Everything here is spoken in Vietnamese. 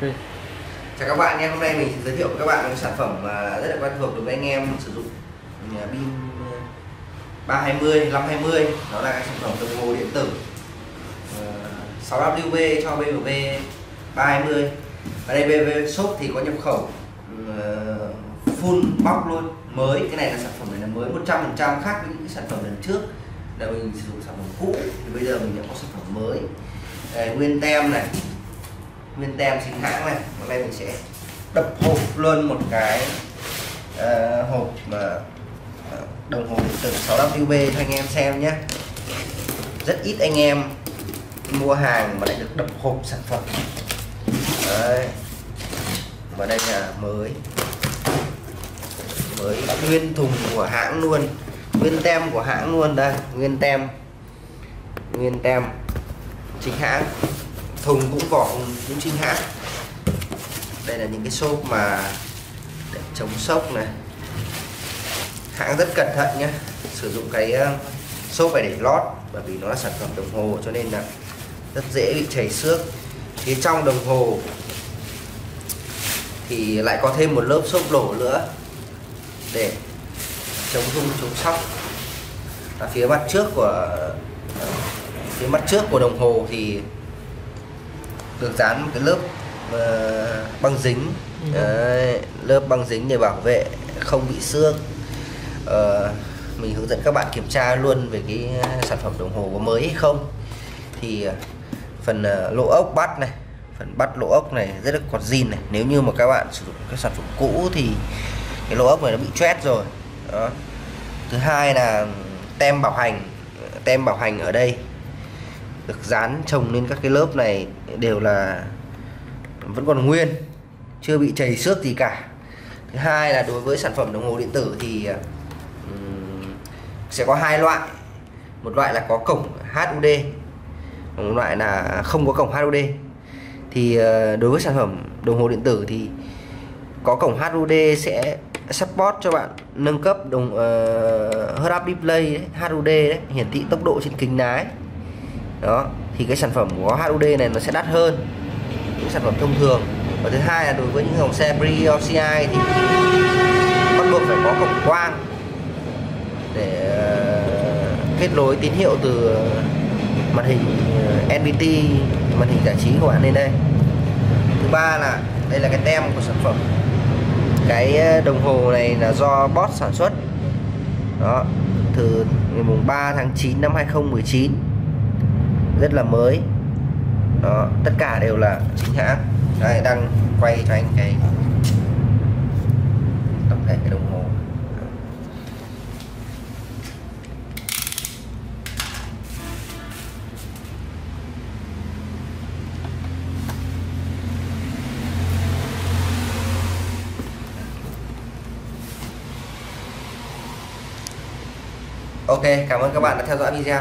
ok. Chào các bạn nhé hôm nay mình sẽ giới thiệu với các bạn một sản phẩm mà rất là quen thuộc đối với anh em sử dụng ừ, pin ừ, 320 520 đó là cái sản phẩm đồng hồ điện tử ờ, 6W cho BMW 320 ở đây BMW shop thì có nhập khẩu ừ, full box luôn. Mới cái này là sản phẩm này là mới 100% khác với những cái sản phẩm lần trước là mình sử dụng sản phẩm cũ. Thì bây giờ mình đã có sản phẩm mới. Đây, nguyên tem này nguyên tem chính hãng này hôm nay mình sẽ đập hộp luôn một cái uh, hộp mà ờ, đồng hồ điện tử 6WB cho anh em xem nhé. Rất ít anh em mua hàng mà lại được đập hộp sản phẩm. Đấy. và đây là mới mới nguyên thùng của hãng luôn nguyên tem của hãng luôn đây nguyên tem nguyên tem chính hãng thùng cũng vỏ cũng chính hãng đây là những cái xốp mà để chống sốc này. Hãng rất cẩn thận nhé sử dụng cái ờ, xốp này để lót bởi vì nó là sản phẩm đồng hồ, cho nên là rất dễ bị chảy xước. Phía trong đồng hồ thì lại có thêm một lớp xốp lỗ nữa để chống rung, chống sóc. Và phía mặt trước của ờ, phía mặt trước của đồng hồ thì được dán một cái lớp uh, băng dính. Ừ. Đấy, lớp băng dính để bảo vệ không bị xước uh, mình hướng dẫn các bạn kiểm tra luôn về cái sản phẩm đồng hồ có mới hay không. Thì uh, phần uh, lỗ ốc bắt này phần bắt lỗ ốc này rất là còn zin này. Nếu như mà các bạn sử dụng cái sản phẩm cũ thì cái lỗ ốc này nó bị choét rồi. Đó. Thứ hai là tem bảo hành tem bảo hành ở đây được dán trồng lên các cái lớp này đều là vẫn còn nguyên chưa bị chảy xước gì cả. Thứ hai là đối với sản phẩm đồng hồ điện tử thì um, sẽ có hai loại. Một loại là có cổng HUD một loại là không có cổng HUD thì uh, đối với sản phẩm đồng hồ điện tử thì có cổng HUD sẽ support cho bạn nâng cấp đồng ờ, uh, head up display đấy, HUD đấy, hiển thị tốc độ trên kính lái đó, thì cái sản phẩm của HUD này nó sẽ đắt hơn. Những sản phẩm thông thường. Và thứ hai là đối với những dòng xe pre thì bắt buộc phải có cổng quang để ờ, kết nối tín hiệu từ màn hình ờ, NVT màn hình giải trí của bạn lên đây. Thứ ba là đây là cái tem của sản phẩm. Cái ờ, đồng hồ này là do Boss sản xuất. Đó, từ ngày mùng 3 tháng 9 năm 2019 rất là mới. Đó tất cả đều là chính hãng. Đây đang quay cho anh cái tổng thể cái đồng hồ. Ok, cảm ơn các bạn đã theo dõi video.